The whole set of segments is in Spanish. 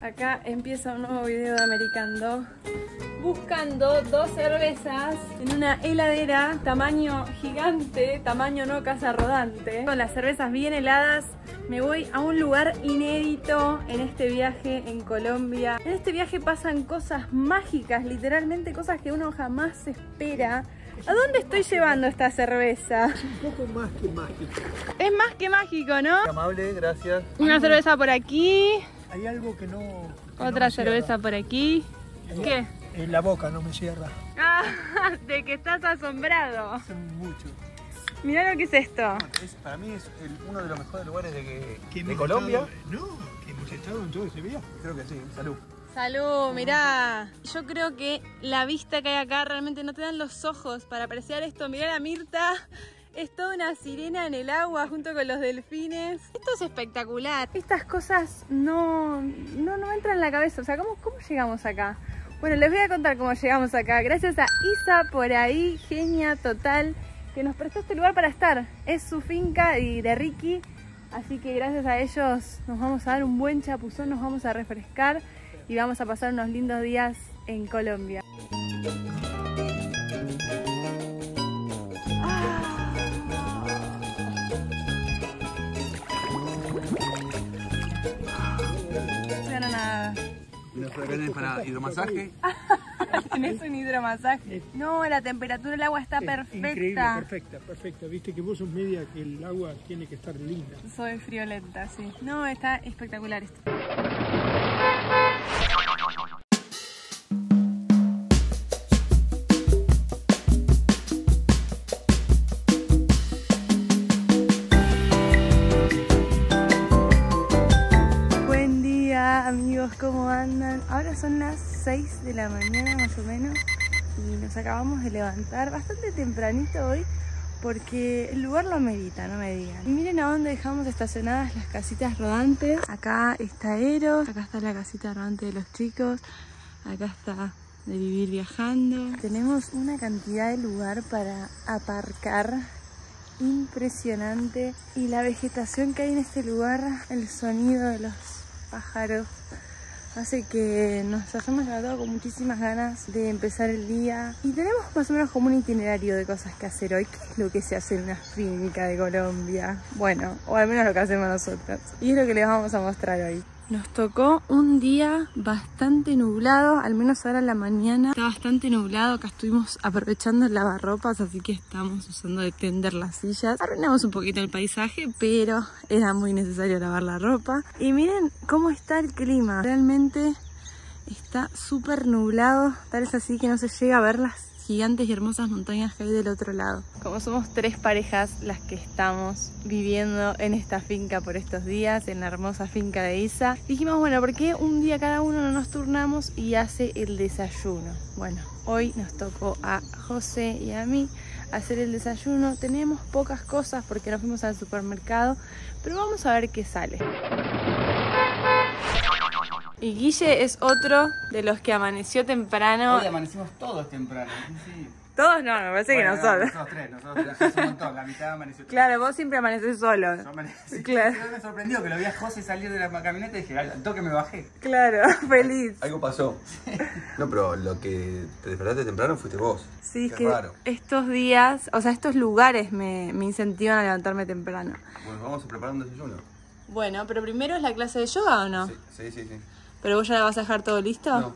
Acá empieza un nuevo video de Americando buscando dos cervezas en una heladera tamaño gigante, tamaño no casa rodante. Con las cervezas bien heladas me voy a un lugar inédito en este viaje en Colombia. En este viaje pasan cosas mágicas, literalmente cosas que uno jamás espera. ¿A dónde estoy llevando esta cerveza? Es un poco más que mágico. Es más que mágico, ¿no? Amable, gracias. Una cerveza por aquí, Hay algo que no. que otra cerveza cierra. por aquí. ¿Qué? En la boca no me cierra. Ah, de que estás asombrado. Hace mucho. Mirá lo que es esto. Es- para mí es el- uno de los mejores lugares de, que- Que de Colombia. estado- no, que hemos estado en todo ese viaje. Creo que sí, salud. Salud, mirá. Yo creo que la vista que hay acá realmente no te dan los ojos para apreciar esto. Mirá la Mirta. Es toda una sirena en el agua junto con los delfines. Esto es espectacular. Estas cosas no, no, no me entran en la cabeza. O sea, ¿cómo, ¿cómo llegamos acá? Bueno, les voy a contar cómo llegamos acá. Gracias a Isa por ahí, genia total, que nos prestó este lugar para estar. Es su finca y de Ricky. Así que gracias a ellos nos vamos a dar un buen chapuzón, nos vamos a refrescar y vamos a pasar unos lindos días en Colombia. Nos para hidromasaje? ¿Tenés un hidromasaje? No, la temperatura del agua está Increíble, perfecta. perfecta, perfecta. Viste que vos sos media que el agua tiene que estar linda. Soy friolenta, sí. No, está espectacular esto. Son las 6 de la mañana más o menos y nos acabamos de levantar bastante tempranito hoy porque el lugar lo amerita, no me digan. Y miren a dónde dejamos estacionadas las casitas rodantes. Acá está Eros, acá está la casita rodante de los chicos, acá está de vivir viajando. Tenemos una cantidad de lugar para aparcar impresionante y la vegetación que hay en este lugar, el sonido de los pájaros hace que nos hayamos levantado con muchísimas ganas de empezar el día y tenemos más o menos como un itinerario de cosas que hacer hoy. ¿Qué es lo que se hace en una finca de Colombia? Bueno, o al menos lo que hacemos nosotros. Y es lo que les vamos a mostrar hoy. Nos tocó un día bastante nublado, al menos ahora en la mañana. Está bastante nublado, acá estuvimos aprovechando el lavarropas, así que estamos usando de tender las sillas. Arruinamos un poquito el paisaje, pero era muy necesario lavar la ropa. Y miren cómo está el clima, realmente está súper nublado, tal es así que no se llega a ver las gigantes y hermosas montañas que hay del otro lado. Como somos tres parejas las que estamos viviendo en esta finca por estos días, en la hermosa finca de Isa, dijimos, bueno, ¿por qué un día cada uno no nos turnamos y hace el desayuno? Bueno, hoy nos tocó a José y a mí hacer el desayuno. Tenemos pocas cosas porque nos fuimos al supermercado, pero vamos a ver qué sale. Y Guille es otro de los que amaneció temprano. Hoy amanecimos todos temprano. Sí. Todos no, me parece que nosotros. Nosotros tres, nosotros tres. Es un montón, la mitad amaneció. Claro, vos siempre amaneces solo. Yo amanecí. Claro. Sí, Me sorprendió que lo vi a José salir de la camioneta y dije, al toque me bajé. Claro, feliz. Algo pasó. No, pero lo que te despertaste temprano fuiste vos. Sí, es que raro. estos días, o sea, estos lugares me, me incentivan a levantarme temprano. Bueno, vamos a preparar un desayuno. Bueno, pero primero es la clase de yoga o no? Sí, sí, sí. sí. ¿Pero vos ya la vas a dejar todo listo? No,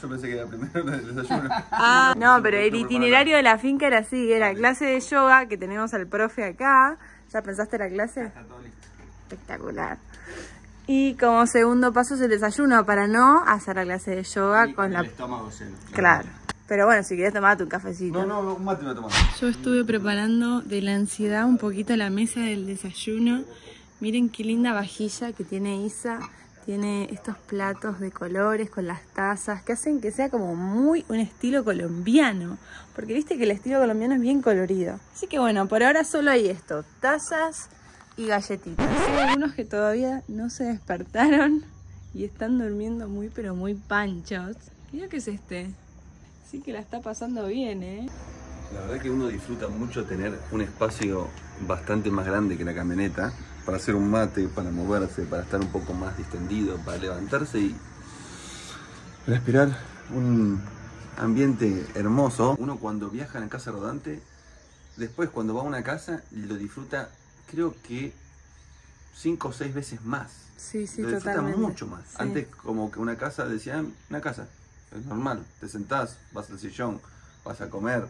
yo pensé que era primero el desayuno. Ah, no, pero el itinerario de la finca era así, era clase de yoga que tenemos al profe acá. ¿Ya pensaste la clase? Está todo listo. Espectacular. Y como segundo paso es el desayuno para no hacer la clase de yoga Y con la... el estómago lleno. Claro. Pero bueno, si querés tomate un cafecito. No, no, no, un mate a tomar. Yo estuve preparando de la ansiedad un poquito la mesa del desayuno. Miren qué linda vajilla que tiene Isa. Tiene estos platos de colores con las tazas que hacen que sea como muy un estilo colombiano. Porque viste que el estilo colombiano es bien colorido. Así que bueno, por ahora solo hay esto. Tazas y galletitas. Hay algunos que todavía no se despertaron y están durmiendo muy pero muy panchos. Mira qué es este. Sí que la está pasando bien, ¿eh? La verdad que uno disfruta mucho tener un espacio bastante más grande que la camioneta para hacer un mate, para moverse, para estar un poco más distendido, para levantarse y respirar un ambiente hermoso. Uno cuando viaja en la casa rodante, después cuando va a una casa, lo disfruta creo que cinco o seis veces más. Sí, sí, lo disfruta totalmente. mucho más. Sí. Antes como que una casa decían, una casa, es normal, te sentás, vas al sillón, vas a comer,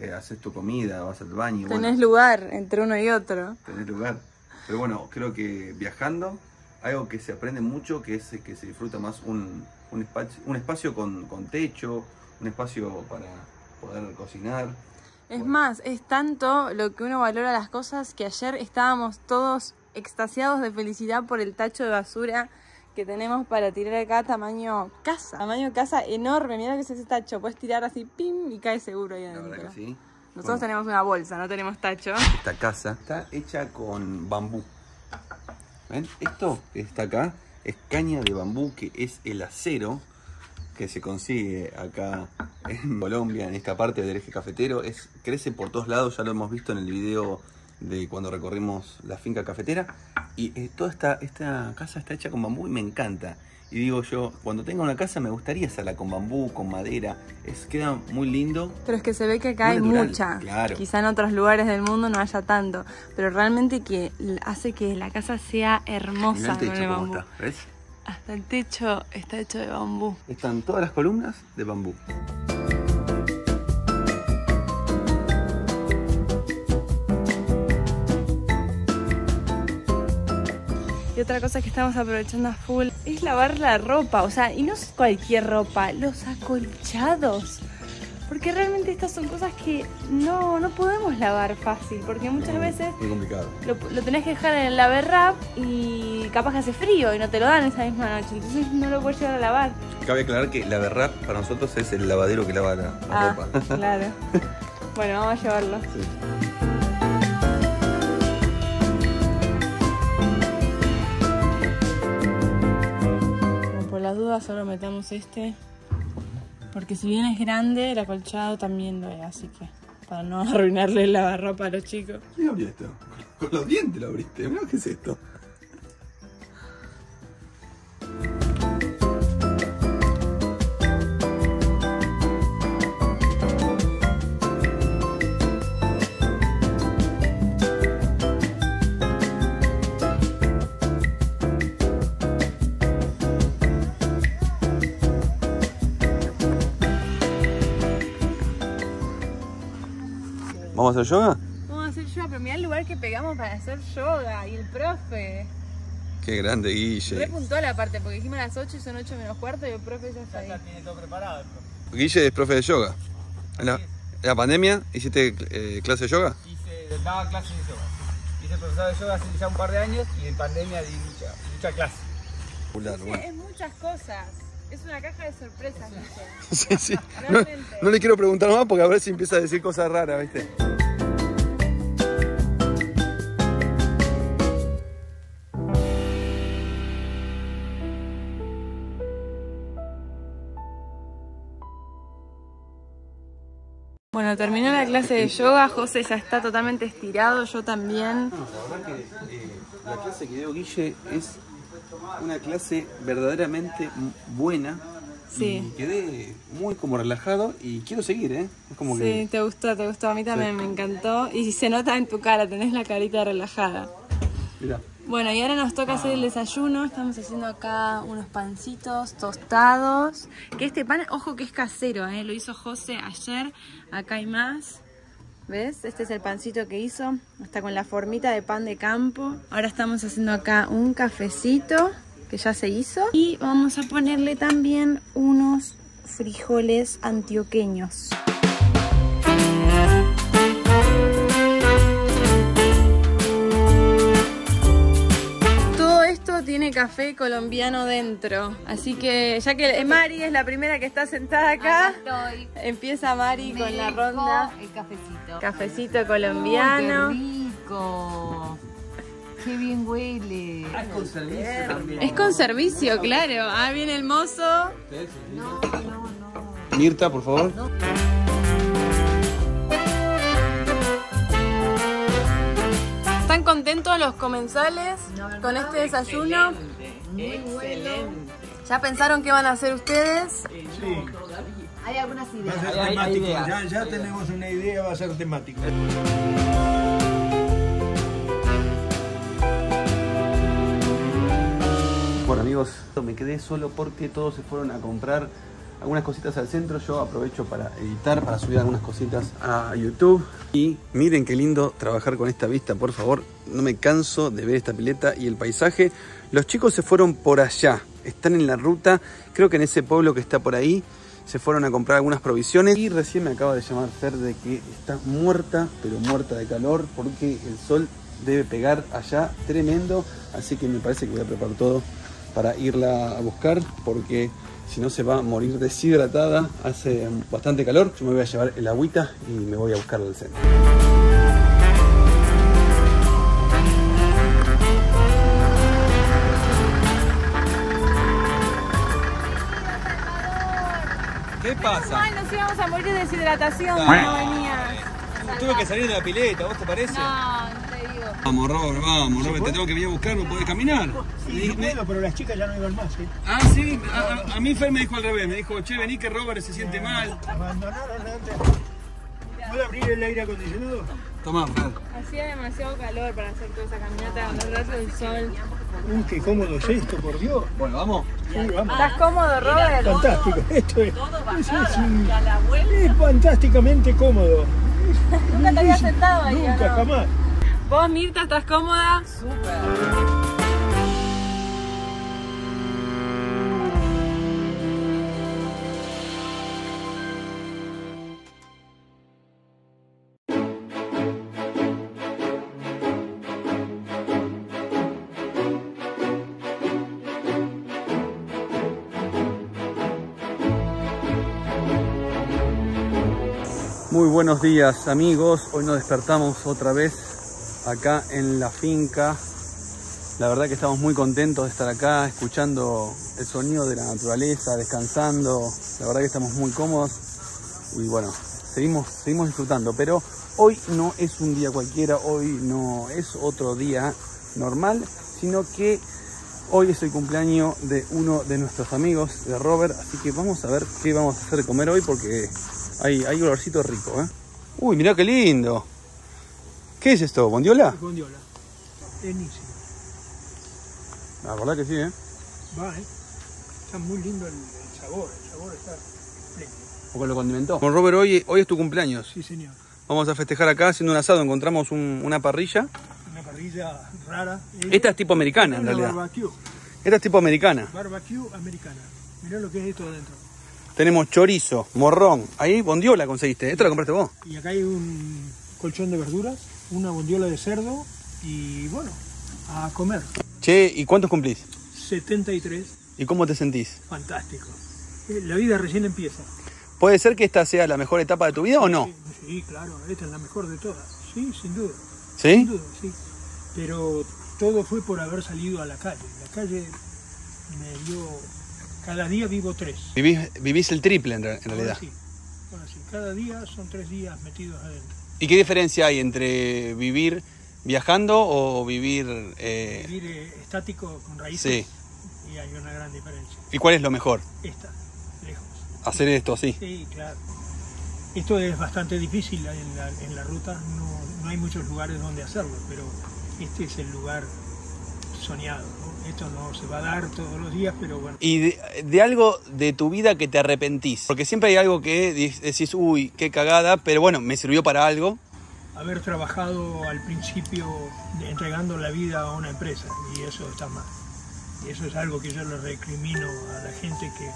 eh, haces tu comida, vas al baño. bueno, Tenés lugar entre uno y otro. tener lugar. Pero bueno, creo que viajando, algo que se aprende mucho, que es que se disfruta más un, un espacio, un espacio con, con techo, un espacio para poder cocinar. Es Bueno. más, es tanto lo que uno valora las cosas que ayer estábamos todos extasiados de felicidad por el tacho de basura que tenemos para tirar acá tamaño casa. Tamaño casa enorme, mira que es ese tacho. Puedes tirar así, pim, y cae seguro ahí La adentro. verdad que sí. Nosotros Bueno, tenemos una bolsa, no tenemos tacho. Esta casa está hecha con bambú. ¿Ven? Esto que está acá es caña de bambú, que es el acero que se consigue acá en Colombia, en esta parte del eje cafetero. Es, crece por todos lados, ya lo hemos visto en el video de cuando recorrimos la finca cafetera. Y eh, toda esta, esta casa está hecha con bambú y me encanta. Y digo yo, cuando tenga una casa me gustaría hacerla con bambú, con madera. Es, queda muy lindo. Pero es que se ve que acá hay natural, mucha. claro. Quizá en otros lugares del mundo no haya tanto. Pero realmente que hace que la casa sea hermosa el con el techo bambú. está, ¿ves? Hasta el techo está hecho de bambú. Están todas las columnas de bambú. Otra cosa que estamos aprovechando a full es lavar la ropa, o sea, y no es cualquier ropa, los acolchados. Porque realmente estas son cosas que no, no podemos lavar fácil, porque muchas veces Muy complicado. lo, lo tenés que dejar en el laverrap y capaz que hace frío y no te lo dan esa misma noche, entonces no lo puedes llevar a lavar. Cabe aclarar que la verrap para nosotros es el lavadero que lava la, la Ah, ropa. claro. Bueno, vamos a llevarlo. Las dudas solo metamos este. Porque si bien es grande, el acolchado también lo es, así que para no arruinarle el lavarropa a los chicos. Bien esto. Con los dientes lo abriste. Qué es esto. ¿Vamos a hacer yoga? Vamos a hacer yoga, pero mirá el lugar que pegamos para hacer yoga y el profe. Qué grande, Re Guille. puntual aparte, porque dijimos a las 8 y son 8 menos cuarto y el profe ya está ahí. Guille es profe de yoga. En la, en la pandemia hiciste eh, clase de yoga. Hice, daba clases de yoga. Hice profesor de yoga hace ya un par de años y en pandemia di mucha, mucha clase. Popular, Sí, bueno. es muchas cosas. Es una caja de sorpresas, Guille. Sí, sí. No, Realmente. no le quiero preguntar más porque a ver si empieza a decir cosas raras, ¿viste? Bueno, terminó la clase de yoga, José ya está totalmente estirado, yo también. La verdad que eh, la clase que dio Guille es una clase verdaderamente buena. Sí. Y quedé muy como relajado y quiero seguir, ¿eh? Es como Sí, que... te gustó, te gustó, a mí también me encantó. Y se nota en tu cara, tenés la carita relajada. Mira, Bueno, y ahora nos toca hacer el desayuno. Estamos haciendo acá unos pancitos tostados. Que este pan, ojo que es casero, ¿eh? lo hizo José ayer. Acá hay más. ¿Ves? Este es el pancito que hizo. Está con la formita de pan de campo. Ahora estamos haciendo acá un cafecito que ya se hizo. Y vamos a ponerle también unos frijoles antioqueños. Tiene café colombiano dentro. Así que ya que Mari es la primera que está sentada acá, Acá estoy. empieza Mari Me con la ronda. El cafecito. Cafecito colombiano. Uy, qué rico. Qué bien huele. Es con servicio también. Es con servicio, claro. Ah, viene el mozo. No, no, no. Mirta, por favor. ¿Están contentos los comensales con este desayuno? Muy bueno. ¿Ya pensaron qué van a hacer ustedes? Sí, Hay algunas va a ideas. ser Hay- hay temático. ideas. Ya, ya tenemos una idea, va a ser temático. Bueno amigos, me quedé solo porque todos se fueron a comprar algunas cositas al centro. Yo aprovecho para editar, para subir algunas cositas a YouTube. Y miren qué lindo trabajar con esta vista, por favor. No me canso de ver esta pileta y el paisaje. Los chicos se fueron por allá, están en la ruta, creo que en ese pueblo que está por ahí. Se fueron a comprar algunas provisiones y recién me acaba de llamar Fer de que está muerta, pero muerta de calor porque el sol debe pegar allá tremendo. Así que me parece que voy a preparar todo para irla a buscar porque si no se va a morir deshidratada. Hace bastante calor. Yo me voy a llevar el agüita y me voy a buscarla al centro. ¿Qué pasa? Ay, nos íbamos a morir de deshidratación no venías. Tuve que salir de la pileta, ¿vos te parece? No. Vamos, Robert, vamos, Robert, te tengo que venir a buscar, no podés caminar. Sí, pero las chicas ya no iban más. ¿eh? Ah, sí, a, a- a mí Fer me dijo al revés, me dijo, che, vení que Robert se siente mal. Abandonaron antes. ¿Puedo abrir el aire acondicionado? Tomá, Fer. Hacía demasiado calor para hacer toda esa caminata con los rayos del sol. Uy, qué cómodo es esto, por Dios. Bueno, vamos. Sí, vamos. ¿Estás cómodo, Robert? Fantástico, esto es, eso es, un- es fantásticamente cómodo. Nunca te había sentado ahí, ¿o Nunca, no? jamás. ¿Vos, Mirta, estás cómoda? Muy buenos días amigos, hoy nos despertamos otra vez acá en la finca. La verdad que estamos muy contentos de estar acá, escuchando el sonido de la naturaleza, descansando. La verdad que estamos muy cómodos y bueno, seguimos, seguimos disfrutando. Pero hoy no es un día cualquiera, hoy no es otro día normal, sino que hoy es el cumpleaños de uno de nuestros amigos, de Robert. Así que vamos a ver qué vamos a hacer comer hoy porque hay, hay olorcito rico, ¿eh? Uy, mirá qué lindo. ¿Qué es esto? ¿Bondiola? Bondiola. Buenísimo. La verdad que sí, ¿eh? Va, ¿eh? Está muy lindo el, el sabor. El sabor está espléndido. Porque lo condimentó. Con Robert, hoy, hoy es tu cumpleaños. Sí, señor. Vamos a festejar acá haciendo un asado. Encontramos un- una parrilla. Una parrilla rara. ¿eh? Esta es tipo americana, en realidad. Barbecue. Esta es tipo americana. Barbecue americana. Mirá lo que es esto adentro. Tenemos chorizo, morrón. Ahí bondiola conseguiste. ¿Esto la compraste vos? Y acá hay un colchón de verduras, una bondiola de cerdo y bueno, a comer. Che, ¿y cuántos cumplís? 73, ¿Y cómo te sentís? fantástico. Eh, La vida recién empieza. ¿Puede ser que esta sea la mejor etapa de tu vida o no? Sí, sí, claro, esta es la mejor de todas. Sí, sin duda. ¿Sí? Sin duda, sí. Pero todo fue por haber salido a la calle. La calle me dio... Cada día vivo tres. Vivís, vivís el triple en, re- en Ahora realidad. sí, ahora sí. Cada día son tres días metidos adentro. ¿Y qué diferencia hay entre vivir viajando o vivir... eh, Vivir eh, estático con raíces Sí. y hay una gran diferencia. ¿Y cuál es lo mejor? Esta, lejos. Hacer esto así. Sí, claro. Esto es bastante difícil en la, en la ruta, no, no hay muchos lugares donde hacerlo, pero este es el lugar soñado. ¿no? Esto no se va a dar todos los días, pero bueno. Y de, de algo de tu vida que te arrepentís. Porque siempre hay algo que decís, uy, qué cagada, pero bueno, me sirvió para algo. Haber trabajado al principio entregando la vida a una empresa, y eso está mal. Y eso es algo que yo le recrimino a la gente que,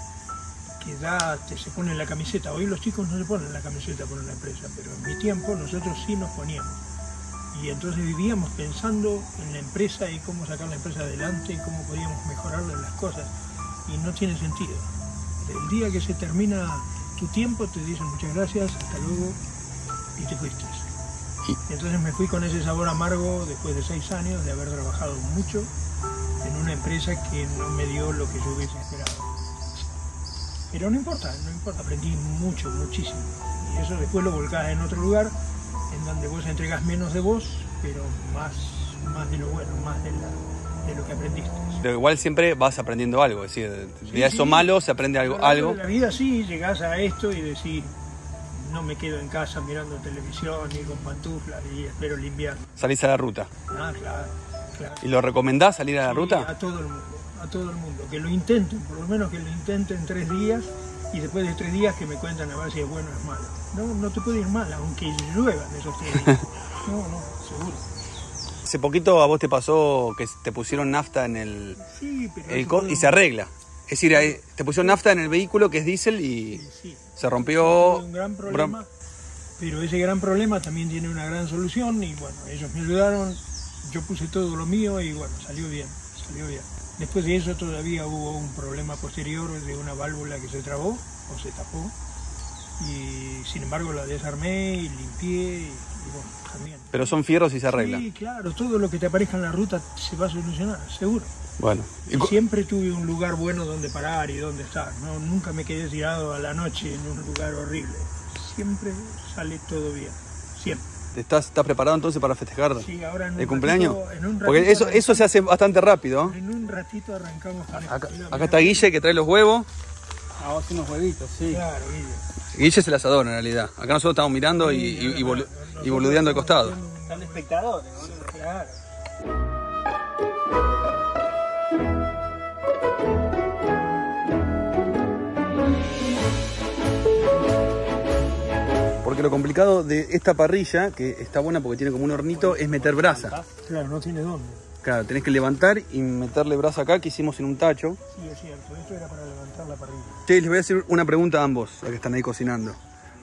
que da, que se pone la camiseta. Hoy los chicos no se ponen la camiseta por una empresa, pero en mi tiempo nosotros sí nos poníamos. Y entonces vivíamos pensando en la empresa y cómo sacar la empresa adelante y cómo podíamos mejorarle las cosas. Y no tiene sentido. El día que se termina tu tiempo te dicen muchas gracias, hasta luego y te fuiste. Y- Entonces me fui con ese sabor amargo después de seis años de haber trabajado mucho en una empresa que no me dio lo que yo hubiese esperado. Pero no importa, no importa, aprendí mucho, muchísimo. Y eso después lo volcás en otro lugar, en donde vos entregás menos de vos, pero más, más de lo bueno, más de la, de lo que aprendiste. Pero igual siempre vas aprendiendo algo, es decir, de Sí, eso sí. malo se aprende algo. Largo algo. de La vida sí, llegás a esto y decís, no me quedo en casa mirando televisión ni con pantuflas y espero el invierno. Salís a la ruta. Ah, claro, claro. ¿Y lo recomendás salir a la Sí, ruta? A todo el mundo, a todo el mundo. Que lo intenten, por lo menos que lo intenten tres días y después de tres días que me cuentan a ver si es bueno o es malo. No, no te puede ir mal, aunque lluevan esos tres días. No, no, seguro. Hace poquito a vos te pasó que te pusieron nafta en el, Sí, pero... el fue y se arregla. Es decir, ahí te pusieron nafta en el vehículo que es diésel y Sí, se rompió. un gran problema. Pero ese gran problema también tiene una gran solución y bueno, ellos me ayudaron, yo puse todo lo mío y bueno, salió bien, salió bien. Después de eso todavía hubo un problema posterior de una válvula que se trabó o se tapó y sin embargo la desarmé y limpié y, y bueno, también. Pero son fierros y se arreglan. Sí, claro, todo lo que te aparezca en la ruta se va a solucionar, seguro. Bueno. y siempre tuve un lugar bueno donde parar y donde estar. ¿no? Nunca me quedé tirado a la noche en un lugar horrible. Siempre sale todo bien. Siempre. ¿Te ¿Estás, ¿Estás preparado entonces para festejar Sí, ahora en un el cumpleaños? ratito- en un Porque eso, eso se hace bastante rápido. En un ratito arrancamos con. Acá, Mirá, acá está Guille que trae los huevos. A vos unos huevitos, sí. Claro, Guille. Guille es el asador en realidad. Acá nosotros estamos mirando y, y- y y boludeando al costado. Están espectadores, boludo. Claro. Porque lo complicado de esta parrilla, que está buena porque tiene como un hornito, es meter brasa. Claro, no tiene dónde. Claro, tenés que levantar y meterle brasa acá, que hicimos en un tacho. Sí, es cierto. Esto era para levantar la parrilla. Che, les voy a hacer una pregunta a ambos, a que están ahí cocinando.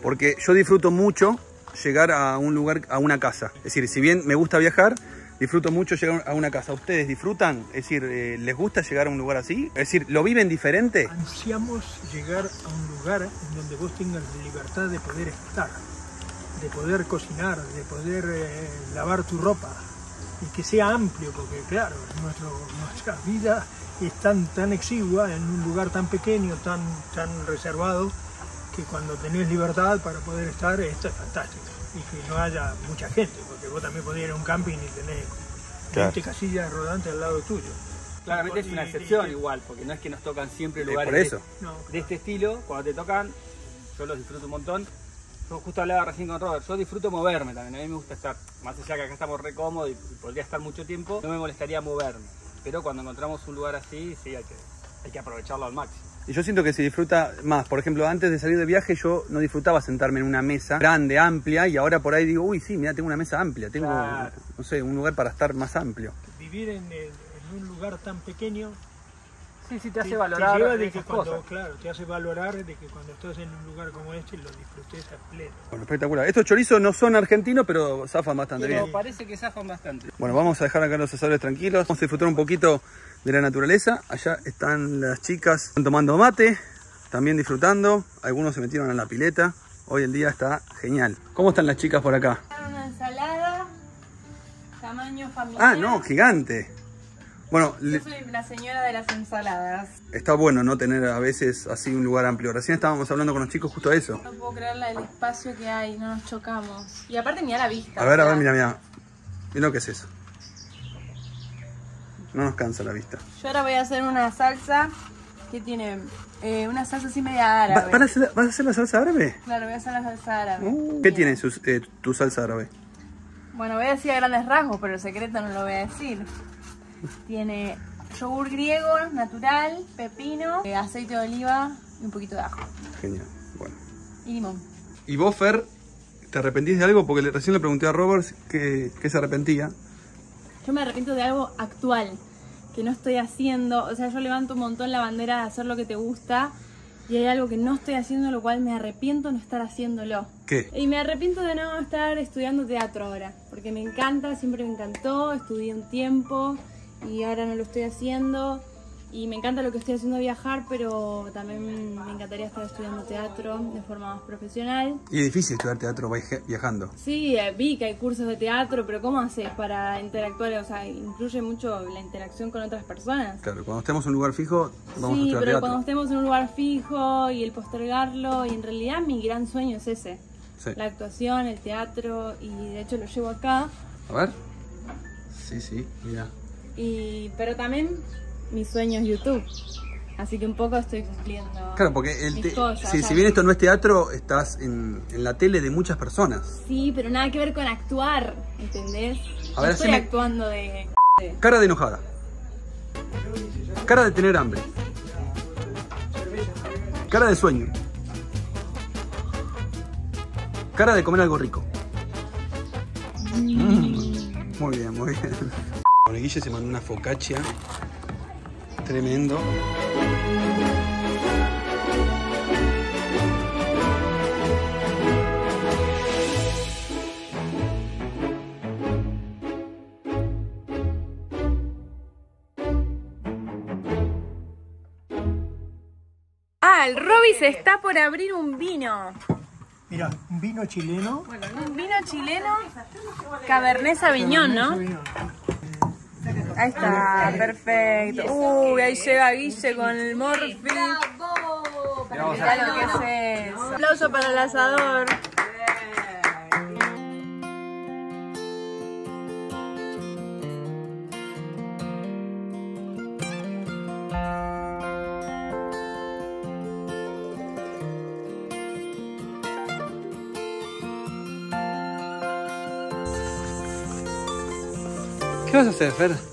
Porque yo disfruto mucho llegar a un lugar, a una casa. Es decir, si bien me gusta viajar, disfruto mucho llegar a una casa. ¿Ustedes disfrutan? Es decir, eh, ¿les gusta llegar a un lugar así? Es decir, ¿lo viven diferente? Ansiamos llegar a un lugar en donde vos tengas libertad de poder estar, de poder cocinar, de poder eh, lavar tu ropa y que sea amplio, porque claro, nuestra vida es tan, tan exigua en un lugar tan pequeño, tan, tan reservado, que cuando tenés libertad para poder estar, esto es fantástico. Y que no haya mucha gente, porque vos también podés ir a un camping y tenés Claro. 20 casillas rodantes al lado tuyo. Claramente es una Y- excepción y- igual, porque no es que nos tocan siempre lugares por eso. de- No, de, este estilo. Cuando te tocan, yo los disfruto un montón. Yo justo hablaba recién con Robert, yo disfruto moverme también, a mí me gusta estar, más allá que acá estamos re cómodos y, y podría estar mucho tiempo, no me molestaría moverme. Pero cuando encontramos un lugar así, sí, hay que, hay que aprovecharlo al máximo. Y yo siento que se disfruta más. Por ejemplo, antes de salir de viaje yo no disfrutaba sentarme en una mesa grande, amplia, y ahora por ahí digo, uy, sí, mira, tengo una mesa amplia, tengo, Claro. no sé, un lugar para estar más amplio. vivir en, un lugar tan pequeño Sí, sí, te te, hace te valorar lleva de que cuando, cosas. claro, te hace valorar de que cuando estás en un lugar como este lo disfrutes a pleno. Bueno, espectacular. Estos chorizos no son argentinos, pero zafan bastante Pero bien. parece que zafan bastante. Bueno, vamos a dejar acá los asadores tranquilos. Vamos a disfrutar un poquito de la naturaleza. Allá están las chicas están tomando mate, también disfrutando. Algunos se metieron en la pileta. Hoy el día está genial. ¿Cómo están las chicas por acá? Una ensalada, tamaño familiar. Ah, no, gigante. Bueno, le- Yo soy la señora de las ensaladas. está bueno no tener a veces así un lugar amplio. Recién estábamos hablando con los chicos justo de eso. No puedo creer el espacio que hay, no nos chocamos. Y aparte mira la vista. A ver, a ver, mira, mira. Mira lo que es eso. No nos cansa la vista. Yo ahora voy a hacer una salsa que tiene eh, una salsa así media árabe. ¿Van a hacer- ¿Vas a hacer la salsa árabe? Claro, voy a hacer la salsa árabe. Uh, ¿Qué tiene eh, tu salsa árabe? Bueno, voy a decir a grandes rasgos, pero el secreto no lo voy a decir. Tiene yogur griego natural, pepino, eh, aceite de oliva y un poquito de ajo. Genial. Bueno. Y limón. ¿Y vos, Fer, te arrepentís de algo? Porque le- recién le pregunté a Robert que, que se arrepentía. Yo me arrepiento de algo actual que no estoy haciendo. O sea, yo levanto un montón la bandera de hacer lo que te gusta y hay algo que no estoy haciendo, lo cual me arrepiento de no estar haciéndolo. ¿Qué? Y me arrepiento de no estar estudiando teatro ahora, porque me encanta, siempre me encantó, estudié un tiempo y ahora no lo estoy haciendo. Y me encanta lo que estoy haciendo viajar, pero también me encantaría estar estudiando teatro de forma más profesional. Y es difícil estudiar teatro viajando. Sí, eh, vi que hay cursos de teatro, pero ¿cómo haces para interactuar? O sea, incluye mucho la interacción con otras personas. Claro, cuando estemos en un lugar fijo, vamos a sí, estudiar pero teatro. cuando estemos en un lugar fijo y el postergarlo, y en realidad mi gran sueño es ese. Sí. La actuación, el teatro, y de hecho lo llevo acá. A ver. Sí, sí, mira. Y, pero también mi sueño es YouTube. Así que un poco estoy cumpliendo. Claro, porque el mis te- cosas, si, bien esto no es teatro, estás en, en la tele de muchas personas. Sí, pero nada que ver con actuar, ¿entendés? A ver, no estoy actuando de. Cara de enojada. Cara de tener hambre. Cara de sueño. Cara de comer algo rico. Mm. Muy bien, muy bien. Bueno, Guille se mandó una focaccia. Tremendo. Ah, el Robbie se está por abrir un vino. Mira, un vino chileno. Un vino chileno, Cabernet Sauvignon, ¿no? Ahí está, perfecto. Uy, ahí llega Guille con el Morphy. Mirá lo que es eso. Aplauso para el asador. ¿Qué vas a hacer, Fer?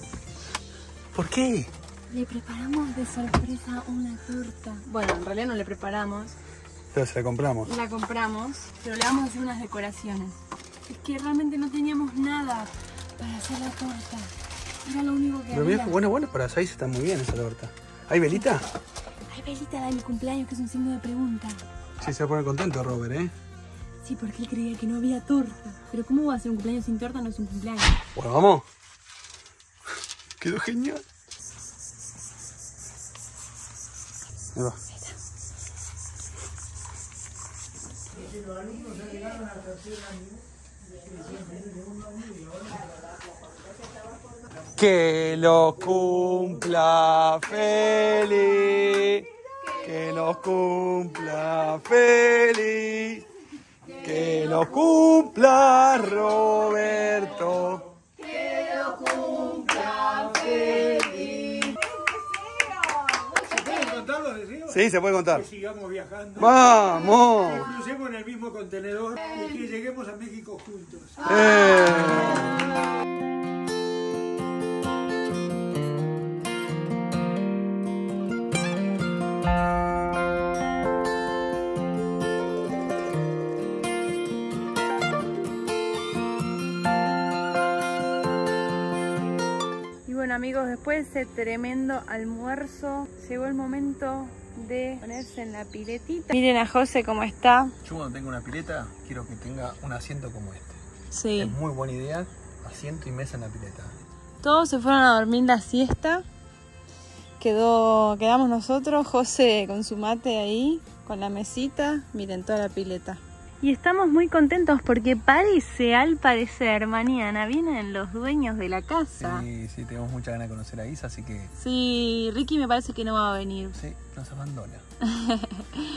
¿Por qué? Le preparamos de sorpresa una torta. Bueno, en realidad no le preparamos, Pero se la compramos. la compramos, pero le vamos a hacer unas decoraciones. Es que realmente no teníamos nada para hacer la torta. Era lo único que Pero había. mira, bueno, bueno, para seis está muy bien esa torta. ¿Hay velita? Hay velita de mi cumpleaños, que es un signo de pregunta. Sí, se va a poner contento Robert, ¿eh? Sí, porque él creía que no había torta. Pero ¿cómo va a ser un cumpleaños sin torta? No es un cumpleaños. Bueno, vamos. Quedó genial. Ahí va. Que lo cumpla feliz. Que lo cumpla feliz. Que lo cumpla Roberto. Sí, se puede contar. Que sigamos viajando. ¡Vamos! Que crucemos en el mismo contenedor y que lleguemos a México juntos. Eh. Y bueno amigos, después de ese tremendo almuerzo, llegó el momento de ponerse en la piletita. Miren a José cómo está. Yo cuando tengo una pileta, quiero que tenga un asiento como este. Sí. Es muy buena idea, asiento y mesa en la pileta. Todos se fueron a dormir la siesta. Quedó, quedamos nosotros, José con su mate ahí, con la mesita, miren toda la pileta. Y estamos muy contentos porque parece, al parecer, mañana vienen los dueños de la casa. Sí, sí, tenemos mucha ganas de conocer a Isa, así que Sí, Ricky me parece que no va a venir. sí, nos abandona.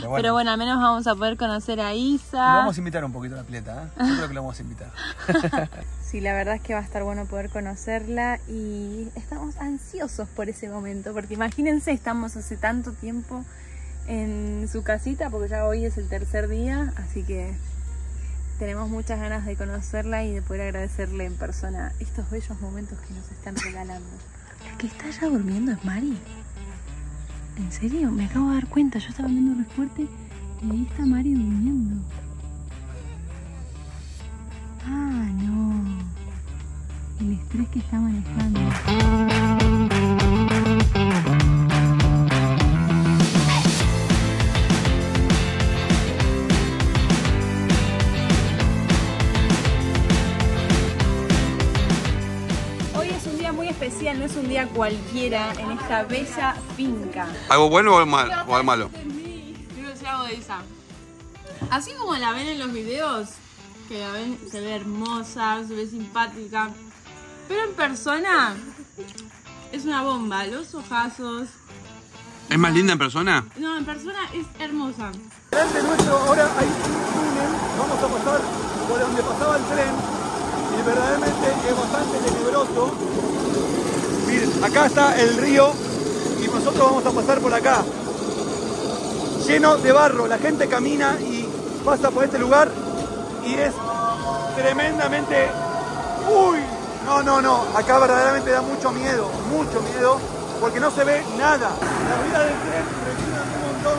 Pero Pero bueno, al menos vamos a poder conocer a Lo Isa. vamos a invitar un poquito a la pileta, ¿eh? Yo creo que lo vamos a invitar. Sí, la verdad es que va a estar bueno poder conocerla y estamos ansiosos por ese momento, porque imagínense, estamos hace tanto tiempo en su casita, porque ya hoy es el tercer día, así que tenemos muchas ganas de conocerla y de poder agradecerle en persona estos bellos momentos que nos están regalando. ¿La que está ya durmiendo es Mari? ¿En serio? Me acabo de dar cuenta, yo estaba viendo re fuerte y ahí está Mari durmiendo. Ah, no. El estrés que está manejando. No es un día cualquiera en esta bella finca. ¿Algo bueno o, mal, o algo malo? Decir algo de esa. Así como la ven en los videos, que la ven, se ve hermosa, se ve simpática. Pero en persona es una bomba. Los ojazos. ¿Es más linda en persona? No, en persona es hermosa. Delante nuestro ahora hay un túnel, vamos a pasar por donde pasaba el tren y verdaderamente es bastante tenebroso. Acá está el río y nosotros vamos a pasar por acá. Lleno de barro, la gente camina y pasa por este lugar y es tremendamente... ¡Uy! No, no, no, acá verdaderamente da mucho miedo, mucho miedo, porque no se ve nada. La vida del tren recibe un montón,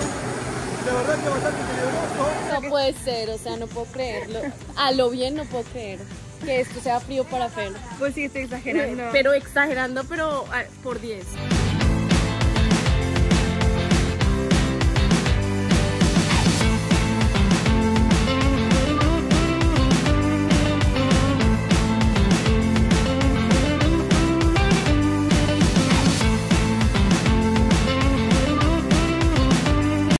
de verdad que bastante peligroso. No puede ser, o sea, no puedo creerlo. A lo bien no puedo creer que esto sea frío para Fer. Pues sí, estoy exagerando. Pero exagerando, pero ah, por 10.